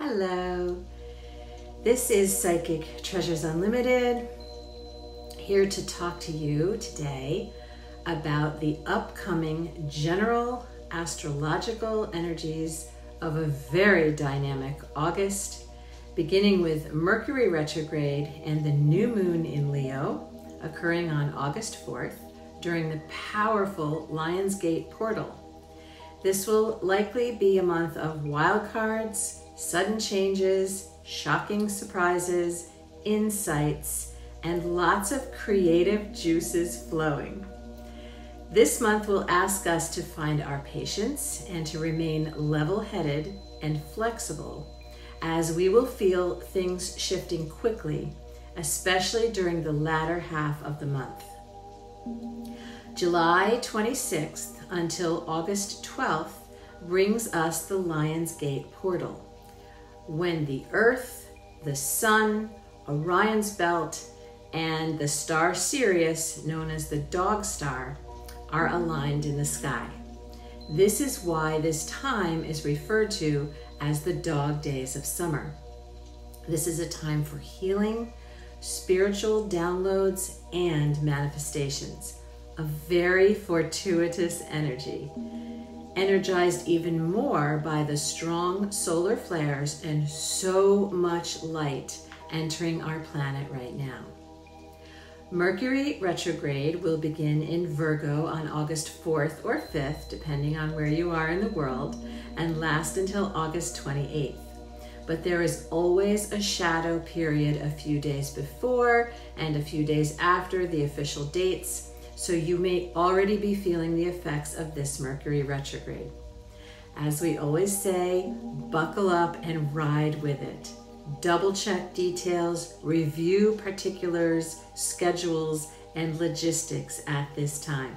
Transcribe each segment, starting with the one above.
Hello. This is Psychic Treasures Unlimited, here to talk to you today about the upcoming general astrological energies of a very dynamic August, beginning with Mercury retrograde and the new moon in Leo occurring on August 4th during the powerful Lion's Gate portal. This will likely be a month of wild cards, sudden changes, shocking surprises, insights, and lots of creative juices flowing. This month will ask us to find our patience and to remain level headed and flexible as we will feel things shifting quickly, especially during the latter half of the month. July 26th until August 12th brings us the Lion's Gate portal, when the Earth, the Sun, Orion's Belt, and the star Sirius, known as the Dog Star, are aligned in the sky. This is why this time is referred to as the dog days of summer. This is a time for healing, spiritual downloads, and manifestations a very fortuitous energy, energized even more by the strong solar flares and so much light entering our planet right now. Mercury retrograde will begin in Virgo on August 4th or 5th, depending on where you are in the world, and last until August 28th. But there is always a shadow period a few days before and a few days after the official dates so you may already be feeling the effects of this Mercury retrograde. As we always say, buckle up and ride with it. Double check details, review particulars, schedules, and logistics at this time.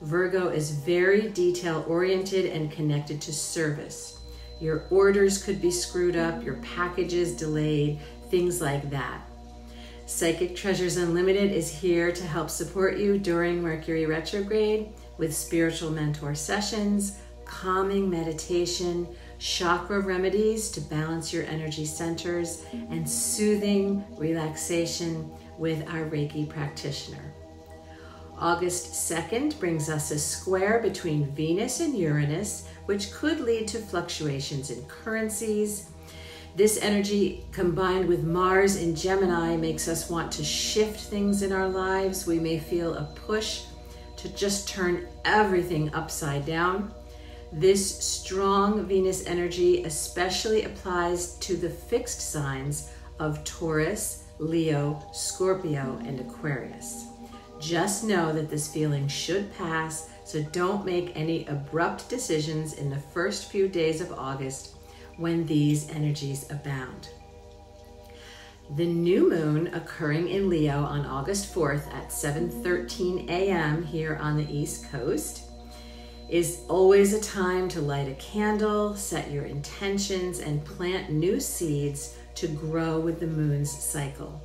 Virgo is very detail oriented and connected to service. Your orders could be screwed up, your packages delayed, things like that. Psychic Treasures Unlimited is here to help support you during Mercury retrograde with spiritual mentor sessions, calming meditation, chakra remedies to balance your energy centers, and soothing relaxation with our Reiki practitioner. August 2nd brings us a square between Venus and Uranus, which could lead to fluctuations in currencies, this energy combined with Mars in Gemini makes us want to shift things in our lives. We may feel a push to just turn everything upside down. This strong Venus energy especially applies to the fixed signs of Taurus, Leo, Scorpio, and Aquarius. Just know that this feeling should pass, so don't make any abrupt decisions in the first few days of August when these energies abound. The new moon occurring in Leo on August 4th at 7:13 a.m. here on the East Coast is always a time to light a candle, set your intentions and plant new seeds to grow with the moon's cycle.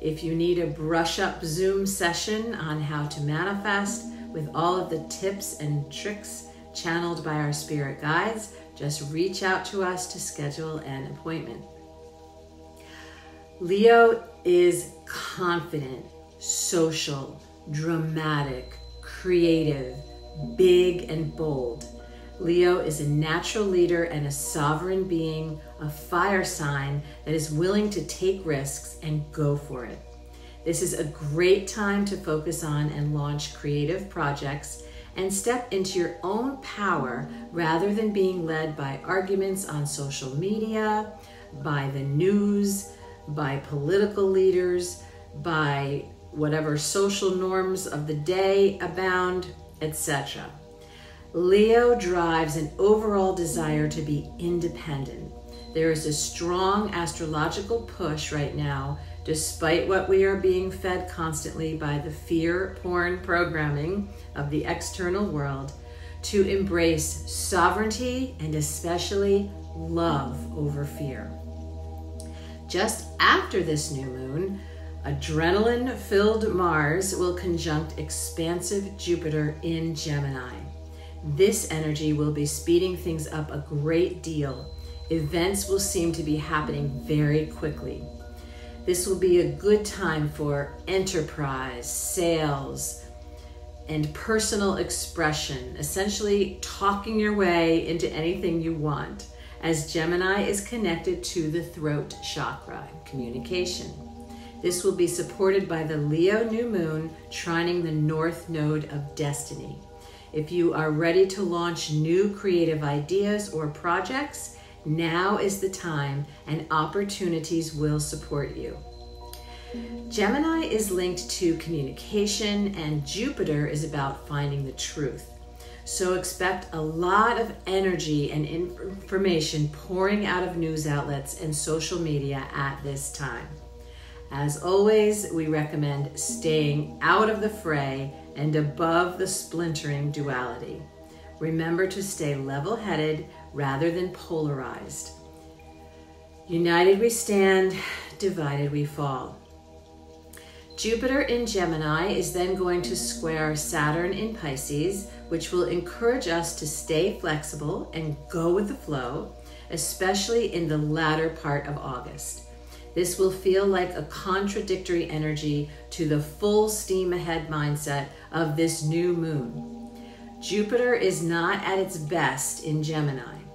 If you need a brush up Zoom session on how to manifest with all of the tips and tricks channeled by our spirit guides, just reach out to us to schedule an appointment. Leo is confident, social, dramatic, creative, big, and bold. Leo is a natural leader and a sovereign being, a fire sign that is willing to take risks and go for it. This is a great time to focus on and launch creative projects and step into your own power rather than being led by arguments on social media, by the news, by political leaders, by whatever social norms of the day abound, etc. Leo drives an overall desire to be independent. There is a strong astrological push right now despite what we are being fed constantly by the fear porn programming of the external world, to embrace sovereignty and especially love over fear. Just after this new moon, adrenaline filled Mars will conjunct expansive Jupiter in Gemini. This energy will be speeding things up a great deal Events will seem to be happening very quickly. This will be a good time for enterprise, sales, and personal expression, essentially talking your way into anything you want, as Gemini is connected to the throat chakra, communication. This will be supported by the Leo new moon trining the north node of destiny. If you are ready to launch new creative ideas or projects, now is the time and opportunities will support you. Gemini is linked to communication, and Jupiter is about finding the truth. So expect a lot of energy and information pouring out of news outlets and social media at this time. As always, we recommend staying out of the fray and above the splintering duality. Remember to stay level headed rather than polarized. United we stand, divided we fall. Jupiter in Gemini is then going to square Saturn in Pisces, which will encourage us to stay flexible and go with the flow, especially in the latter part of August. This will feel like a contradictory energy to the full steam ahead mindset of this new moon. Jupiter is not at its best in Gemini.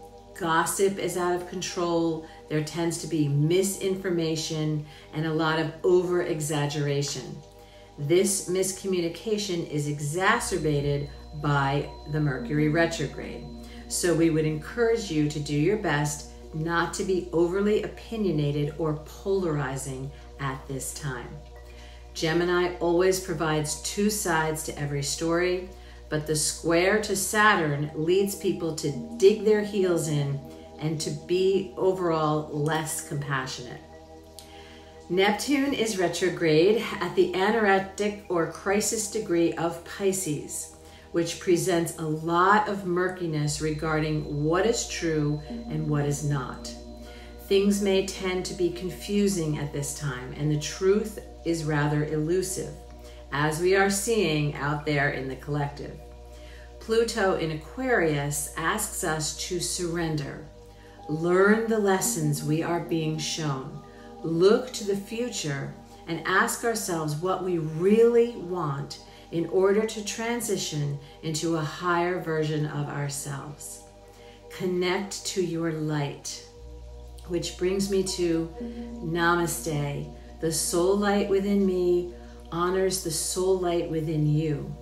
Gossip is out of control. There tends to be misinformation and a lot of over exaggeration. This miscommunication is exacerbated by the Mercury retrograde. So we would encourage you to do your best not to be overly opinionated or polarizing at this time. Gemini always provides two sides to every story, but the square to Saturn leads people to dig their heels in and to be overall less compassionate. Neptune is retrograde at the anaretic or crisis degree of Pisces which presents a lot of murkiness regarding what is true and what is not. Things may tend to be confusing at this time, and the truth is rather elusive, as we are seeing out there in the collective. Pluto in Aquarius asks us to surrender, learn the lessons we are being shown, look to the future, and ask ourselves what we really want in order to transition into a higher version of ourselves. Connect to your light, which brings me to Namaste. The soul light within me honors the soul light within you.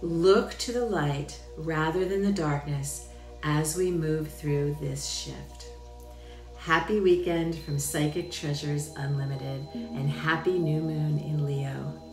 Look to the light rather than the darkness as we move through this shift. Happy weekend from Psychic Treasures Unlimited and happy new moon in Leo.